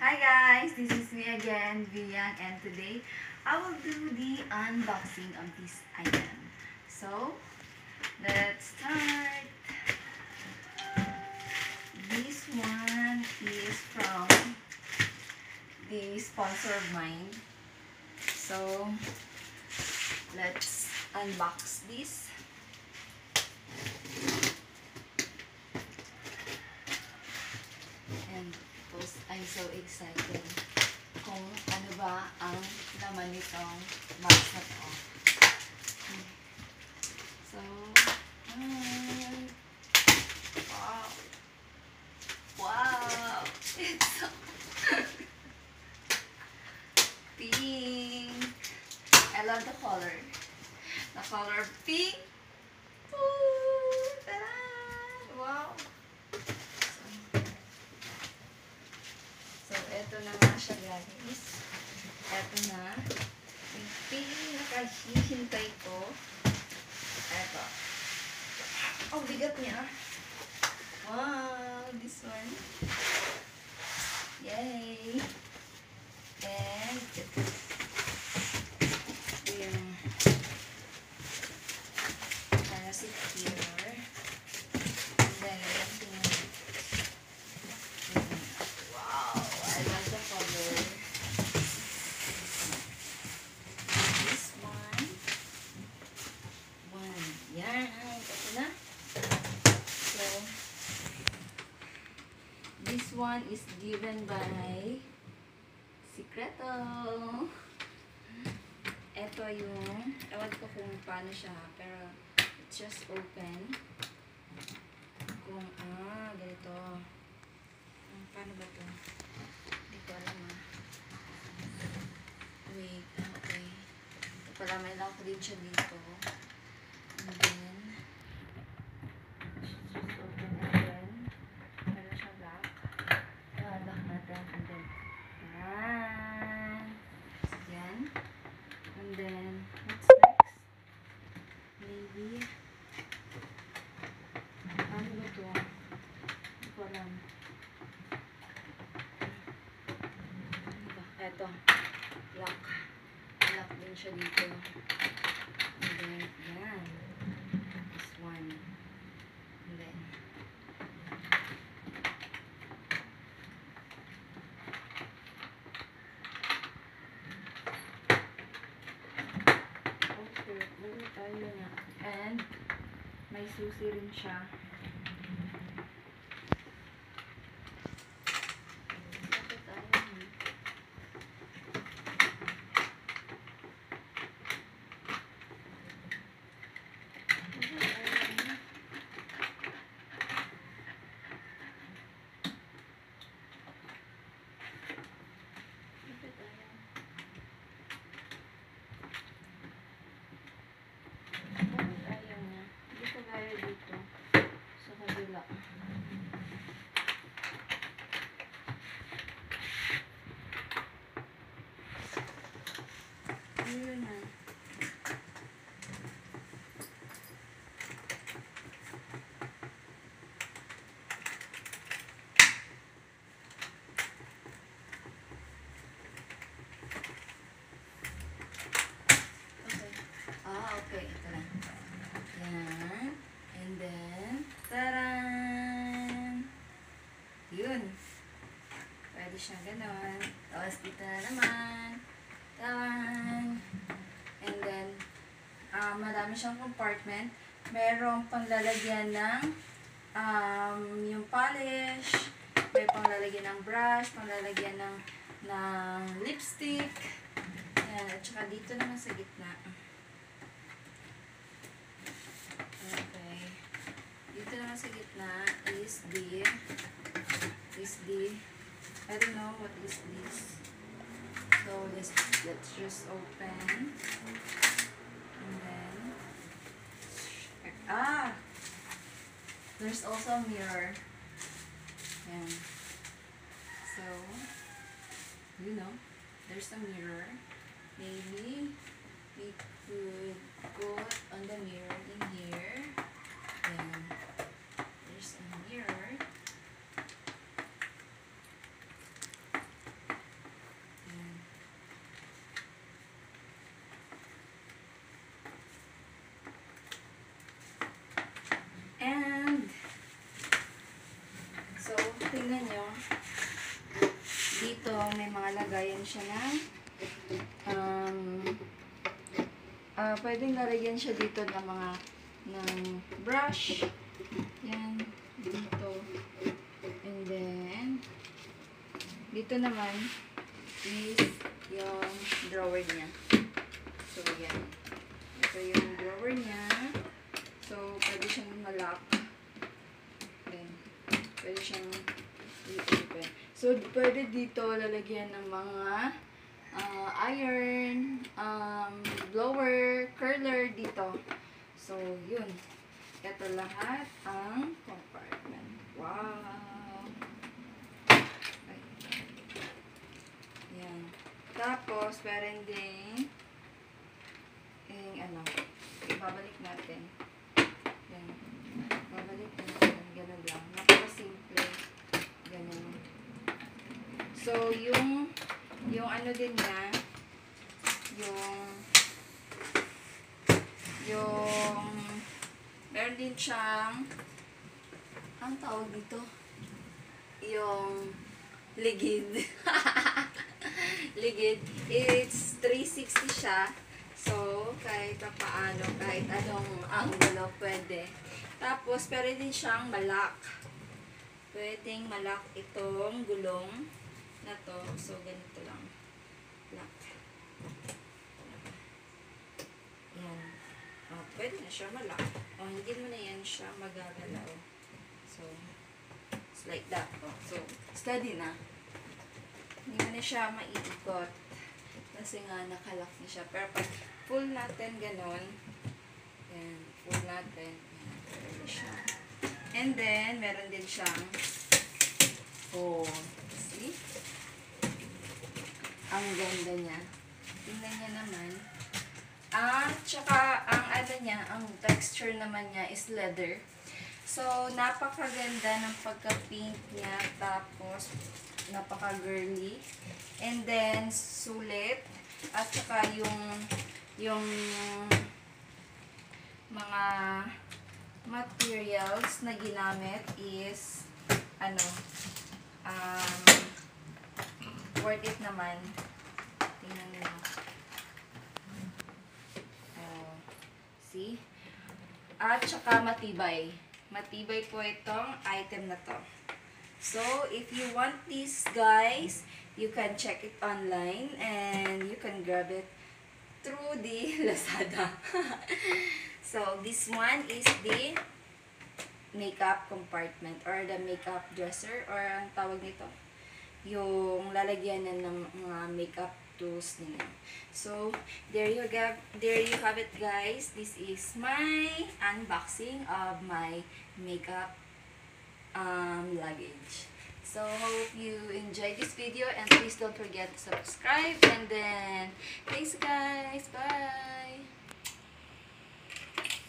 Hi guys, this is me again, Vian, and today I will do the unboxing of this item. So, let's start. This one is from the sponsor of mine. So, let's unbox this. I'm so excited kung ano ba ang laman nitong box na to. So, hi! Wow! Wow! It's so pink! I love the color. The color pink! Ooh! Tada! Wow! Eto na nga siya guys. Eto na. Yung pinakahihintay ko. Eto. Oh, bigat niya. Wow, this one. Yay! And, ito yung nasa here. And then, ito yung Wow, I love the color. This one. One. Yan. Ito na. So, this one is given by Secreto. Ito yung, ewan ko kung paano siya, pero it's just open. Kung, ah, ganito. Paano ba to? Hindi ko alam ah. Wait, okay. Ito pala, may lock din siya dito. And then, just open again. Meron siya lock. Ah, lock natin. And then, yan. Yan. And then, what's next? Maybe, ano ba to? Hindi ko alam. Ano ba? Eto. Lock. Lock din siya dito. And then, yan. This one. And then, okay. Lalo tayo na. And, may susi rin siya. Bakit ayaw mo? Bakit ayaw mo? Bakit ayaw? Bakit ayaw niya? Hindi ko kaya dito. Sa kabila. Ayun na. Okay. Ah, okay. Ito na. Yan. And then, taran! Yun. Pwede siyang ganon. Tapos dito na naman. Taran! And then, ah marami siyang compartment. Merong panglalagyan ng um, yung polish. May panglalagyan ng brush, panglalagyan ng, ng lipstick. Ayan, at saka dito naman sa gitna. Okay. Dito naman sa gitna is the is the I don't know what is this. So let's let's just open. And then ah there's also a mirror. And So you know, there's a mirror. Maybe we could dito may mga lagayan siya ng um, ah pwedeng lalagyan siya dito ng mga ng brush. Yan, dito. And then, dito naman is yung drawer niya. So, yan. Ito yung drawer niya. So, pwede siyang malak. Then, pwede siyang. So, pwede dito lalagyan ng mga ah, iron, um, blower, curler dito. So, yun. Ito lahat ang compartment. Wow! Ay. Yan. Tapos, meron din yung ano, ibabalik natin. Yan. Babalik natin. Ganun lang. Napaka-simple. Ganun. So, yung yung ano din niya, yung yung meron din siyang ang tawag dito? Yung ligid. Ligid. It's 360 siya. So kahit pa paano kahit anong angulo pwede. Tapos pwede din siyang malak. Pwedeng malak itong gulong na to. So ganito lang. Lock yan oh, pwede na siya. Malak oh, hindi mo na yan siya magagalaw. So it's like that. Oh. so steady na. Hindi mo na siya maiikot. Kasi nga nakalak na siya. Pero pag full natin ganon yan full natin. Yan, siya. And then meron din siyang oh ang ganda niya tingnan niya naman at saka ang ano niya ang texture naman niya is leather So, napakaganda ng pagka-pink niya. Tapos, napaka-girly. And then, sulit. At saka yung, yung mga materials na ginamit is, ano, um, worth it naman. Tingnan nyo. Oh, see? At saka matibay. Matibay po itong item na to. So, if you want this, guys, you can check it online and you can grab it through the Lazada. so, this one is the makeup compartment or the makeup dresser or ang tawag nito yung lalagyanan ng mga makeup tools ninyo. So, there you have, there you have it guys. This is my unboxing of my makeup um, luggage. So, hope you enjoyed this video and please don't forget to subscribe and then, thanks guys. Bye!